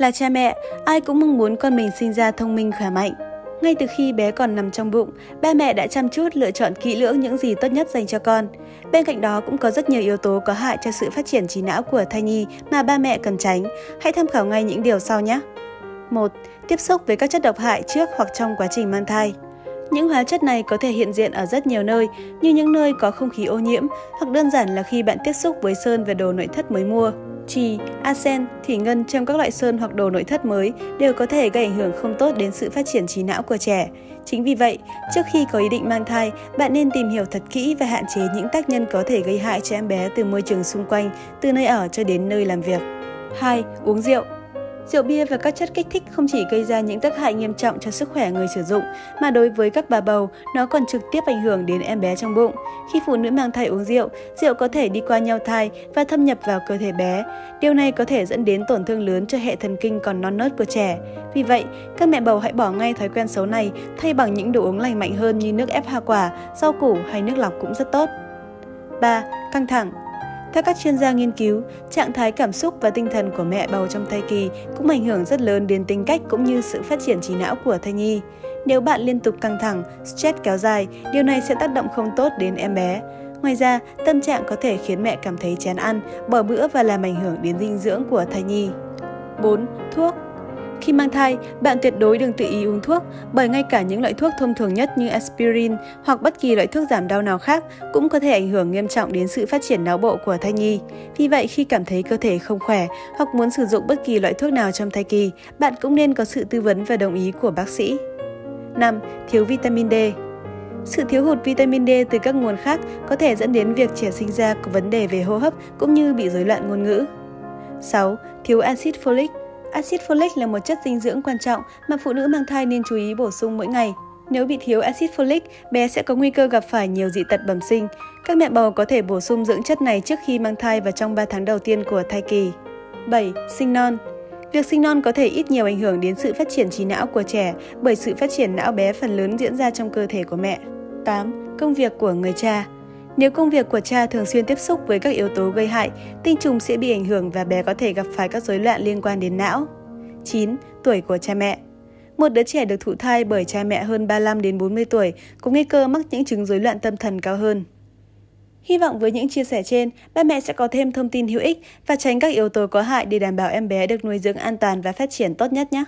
Là cha mẹ, ai cũng mong muốn con mình sinh ra thông minh khỏe mạnh. Ngay từ khi bé còn nằm trong bụng, ba mẹ đã chăm chút lựa chọn kỹ lưỡng những gì tốt nhất dành cho con. Bên cạnh đó cũng có rất nhiều yếu tố có hại cho sự phát triển trí não của thai nhi mà ba mẹ cần tránh. Hãy tham khảo ngay những điều sau nhé. 1. Tiếp xúc với các chất độc hại trước hoặc trong quá trình mang thai. Những hóa chất này có thể hiện diện ở rất nhiều nơi, như những nơi có không khí ô nhiễm hoặc đơn giản là khi bạn tiếp xúc với sơn và đồ nội thất mới mua. Trì, arsen, thủy ngân trong các loại sơn hoặc đồ nội thất mới đều có thể gây ảnh hưởng không tốt đến sự phát triển trí não của trẻ. Chính vì vậy, trước khi có ý định mang thai, bạn nên tìm hiểu thật kỹ và hạn chế những tác nhân có thể gây hại cho em bé từ môi trường xung quanh, từ nơi ở cho đến nơi làm việc. 2. Uống rượu Rượu bia và các chất kích thích không chỉ gây ra những tác hại nghiêm trọng cho sức khỏe người sử dụng, mà đối với các bà bầu, nó còn trực tiếp ảnh hưởng đến em bé trong bụng. Khi phụ nữ mang thai uống rượu, rượu có thể đi qua nhau thai và thâm nhập vào cơ thể bé. Điều này có thể dẫn đến tổn thương lớn cho hệ thần kinh còn non nớt của trẻ. Vì vậy, các mẹ bầu hãy bỏ ngay thói quen xấu này thay bằng những đồ uống lành mạnh hơn như nước ép hoa quả, rau củ hay nước lọc cũng rất tốt. 3. Căng thẳng theo các chuyên gia nghiên cứu, trạng thái cảm xúc và tinh thần của mẹ bầu trong thai kỳ cũng ảnh hưởng rất lớn đến tính cách cũng như sự phát triển trí não của thai nhi. Nếu bạn liên tục căng thẳng, stress kéo dài, điều này sẽ tác động không tốt đến em bé. Ngoài ra, tâm trạng có thể khiến mẹ cảm thấy chán ăn, bỏ bữa và làm ảnh hưởng đến dinh dưỡng của thai nhi. 4. Thuốc khi mang thai, bạn tuyệt đối đừng tự ý uống thuốc, bởi ngay cả những loại thuốc thông thường nhất như aspirin hoặc bất kỳ loại thuốc giảm đau nào khác cũng có thể ảnh hưởng nghiêm trọng đến sự phát triển não bộ của thai nhi. Vì vậy, khi cảm thấy cơ thể không khỏe hoặc muốn sử dụng bất kỳ loại thuốc nào trong thai kỳ, bạn cũng nên có sự tư vấn và đồng ý của bác sĩ. 5. Thiếu vitamin D sự thiếu hụt vitamin D từ các nguồn khác có thể dẫn đến việc trẻ sinh ra có vấn đề về hô hấp cũng như bị rối loạn ngôn ngữ. 6. Thiếu axit folic Axit folic là một chất dinh dưỡng quan trọng mà phụ nữ mang thai nên chú ý bổ sung mỗi ngày. Nếu bị thiếu axit folic, bé sẽ có nguy cơ gặp phải nhiều dị tật bẩm sinh. Các mẹ bầu có thể bổ sung dưỡng chất này trước khi mang thai và trong 3 tháng đầu tiên của thai kỳ. 7. Sinh non Việc sinh non có thể ít nhiều ảnh hưởng đến sự phát triển trí não của trẻ bởi sự phát triển não bé phần lớn diễn ra trong cơ thể của mẹ. 8. Công việc của người cha nếu công việc của cha thường xuyên tiếp xúc với các yếu tố gây hại, tinh trùng sẽ bị ảnh hưởng và bé có thể gặp phải các rối loạn liên quan đến não. 9. Tuổi của cha mẹ một đứa trẻ được thụ thai bởi cha mẹ hơn 35 đến 40 tuổi có nguy cơ mắc những chứng rối loạn tâm thần cao hơn. Hy vọng với những chia sẻ trên, ba mẹ sẽ có thêm thông tin hữu ích và tránh các yếu tố có hại để đảm bảo em bé được nuôi dưỡng an toàn và phát triển tốt nhất nhé.